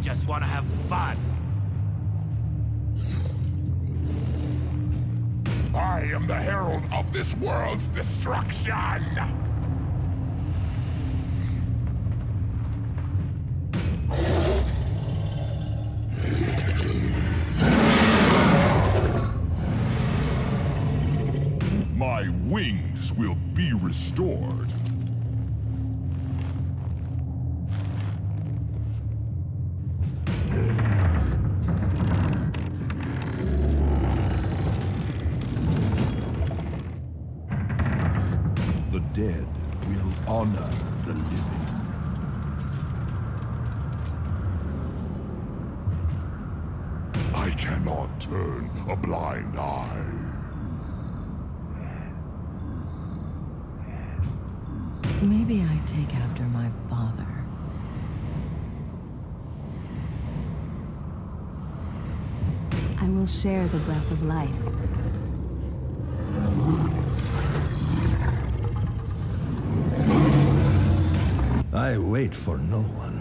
just want to have fun. I am the herald of this world's destruction! My wings will be restored. The dead will honor the living. I cannot turn a blind eye. Maybe I take after my father. I will share the breath of life. I wait for no one.